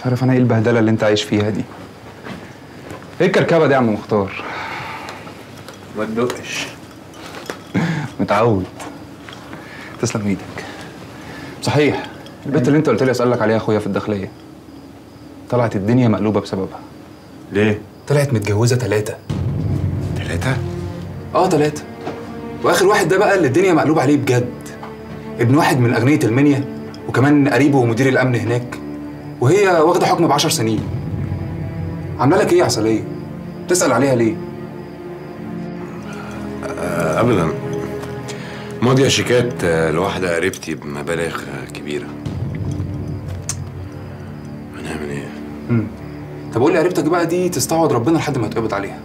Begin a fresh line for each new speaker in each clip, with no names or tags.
مش عارف أنا إيه البهدلة اللي أنت عايش فيها دي. إيه الكركبة دي يا عم مختار؟
ما تدقش.
متعود. تسلم إيدك. صحيح البنت اللي أنت قلت لي أسألك عليها أخويا في الداخلية. طلعت الدنيا مقلوبة بسببها.
ليه؟
طلعت متجوزة ثلاثة
ثلاثة؟
آه ثلاثة وآخر واحد ده بقى اللي الدنيا مقلوبة عليه بجد. ابن واحد من أغنية المنيا وكمان قريبه ومدير الأمن هناك. وهي واخدة حكم ب 10 سنين. عاملة لك إيه يا عسلية؟ تسال عليها ليه؟
آه ابدا. ماضية شيكات آه، لواحدة قريبتي بمبالغ آه، كبيرة. هنعمل إيه؟
امم طب قول لي قريبتك بقى دي تستعوض ربنا لحد ما يتقبض عليها.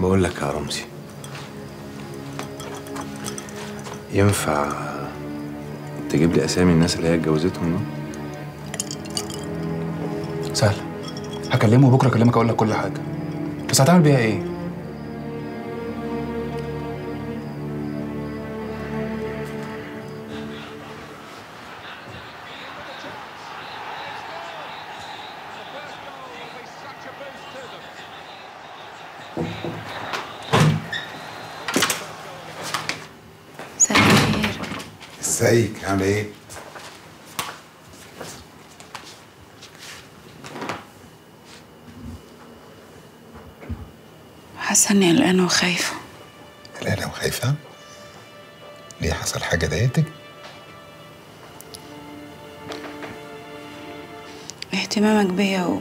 بقول لك يا رمزي ينفع تجيب لي أسامي الناس اللي هي اتجوزتهم دول؟
سهل. هكلمه بكره أكلمك أقول لك كل حاجة. بس هتعمل بيها إيه؟
مساء الخير
ازيك عامل إيه؟
حاسة إني قلقانة وخايفة
لا أنا وخايفة ليه حصل حاجة ضايقتك؟
اهتمامك بيا و...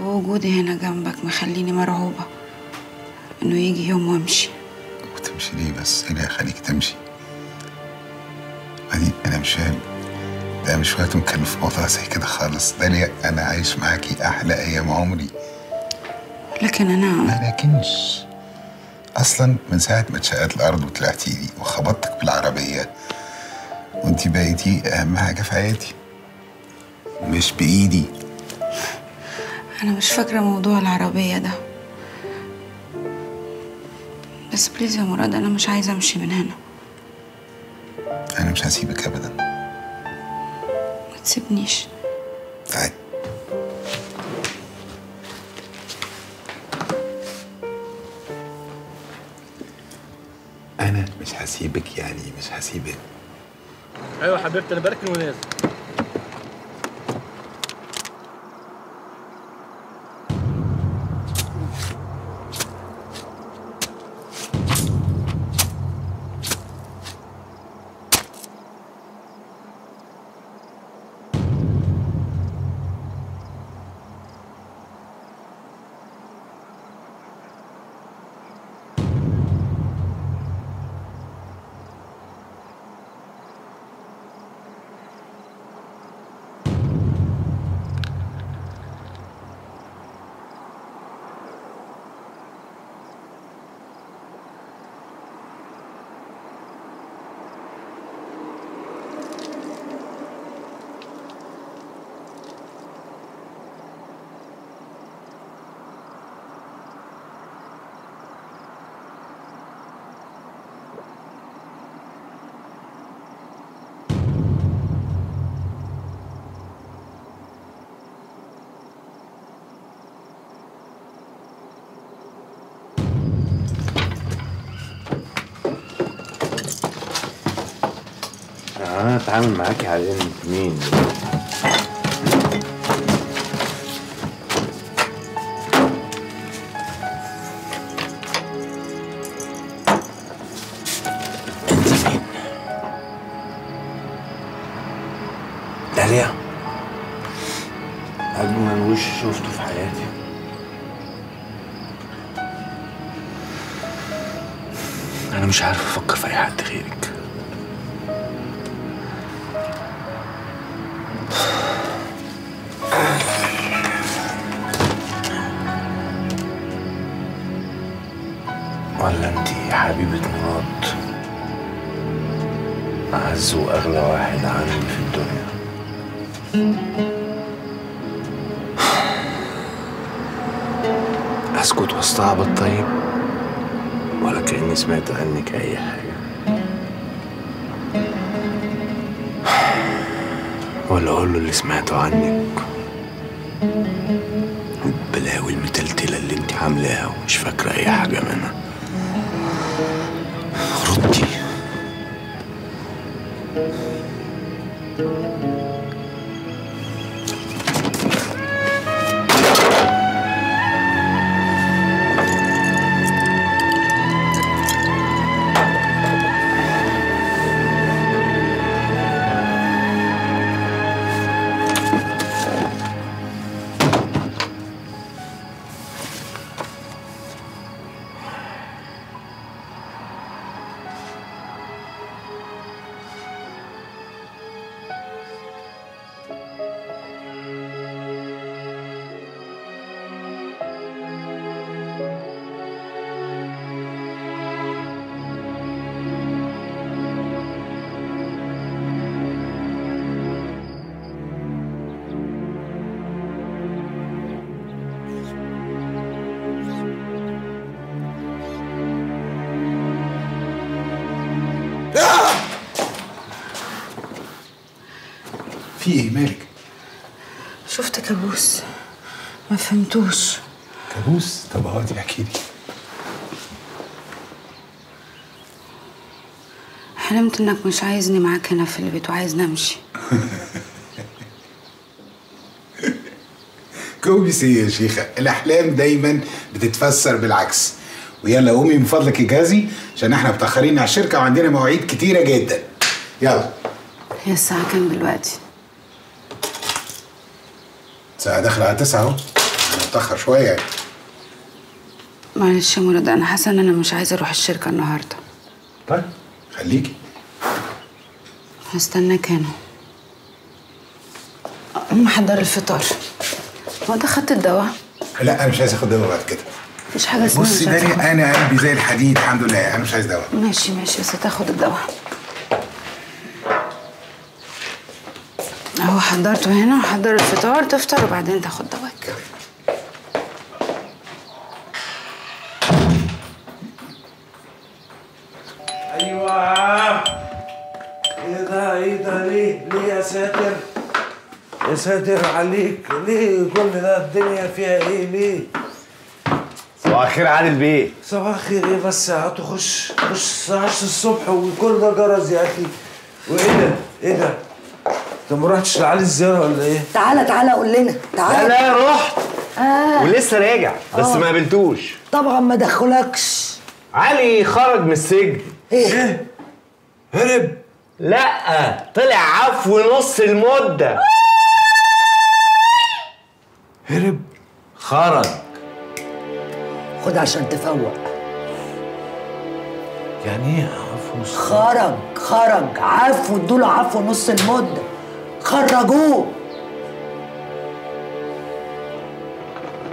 ووجودي هنا جنبك مخليني مرعوبة إنه يجي يوم وامشي
وتمشي ليه بس؟ إيه اللي هيخليك تمشي؟ أنا مش ده مش وقت نتكلم في موضوع زي كده خالص. ده ليه أنا عايش معاكي أحلى أيام عمري.
لكن أنا
ما لكنش. أصلا من ساعة ما اتشقت الأرض وطلعتي لي وخبطتك بالعربية وانتي بقيتي أهم حاجة في حياتي. مش بإيدي.
أنا مش فاكرة موضوع العربية ده. بس بليز يا مراد أنا مش عايزة أمشي من هنا.
أنا مش هسيبك ابدا.
ما تسيبنيش.
تعالي أنا مش هسيبك يعني مش هسيبك.
أيوه حبيبتي أنا بركن ونازل
أنا أتعامل معاكي على ان مين؟ انت مين داليا اجمل وش شفته في حياتي. أنا مش عارف أفكر في أي حد غيرك. انت حبيبة مراد. أعز وأغلى واحد عندي في الدنيا. أسكت وأستعبط طيب؟ ولا كأني سمعت عنك أي حاجة. ولا أقول له اللي سمعته عنك. البلاوي المتلتلة اللي انت عاملاها ومش فاكرة أي حاجة منها. brutti.
في إيه؟ مالك؟
شفت كابوس. ما فهمتوش.
كابوس؟ طب اقعدي احكي لي.
حلمت إنك مش عايزني معاك هنا في البيت وعايزني امشي
كوبيس إيه يا شيخة. الأحلام دايما بتتفسر بالعكس. ويلا قومي من فضلك اجازي عشان إحنا متأخرين على الشركة وعندنا مواعيد كتيرة جدا. يلا.
هي الساعة كام دلوقتي؟
الساعة داخلة على تسعة أهو. أنا متأخر شوية يعني.
معلش يا مراد أنا حاسة إن أنا مش عايزة أروح الشركة النهاردة.
طيب خليكي.
هستناك هنا. أقوم أحضر الفطار. هو انت خدت الدواء؟
لا أنا مش عايز آخد دواء بعد كده.
مفيش حاجة اسمها
بصي داني
أخد-
أنا قلبي زي الحديد الحمد لله. أنا مش عايز دواء.
ماشي ماشي بس تاخد الدواء اهو حضرته هنا وحضر الفطار تفطر وبعدين تاخد دواك.
أيوه. إيه ده إيه ده ليه ليه يا ساتر؟ يا ساتر عليك ليه كل ده الدنيا فيها إيه ليه؟
صباح الخير عادل بيه.
صباح الخير إيه بس؟ هتخش خش الساعة 10 الصبح وكل ده جرس يا أخي. وإيه ده؟ إيه ده؟ انت ما رحتش لعلي الزيارة ولا إيه؟
تعالى تعالى قول لنا.
لا
تعالى.
لا رحت.
آه.
ولسه راجع بس
آه.
ما قابلتوش.
طبعا ما دخلكش.
علي خرج من السجن.
إيه؟
هرب.
لا طلع عفو نص المدة.
هرب.
خرج.
خد عشان تفوق.
يعني إيه عفو
خرج خرج. عفو ادوله عفو نص المدة. carregou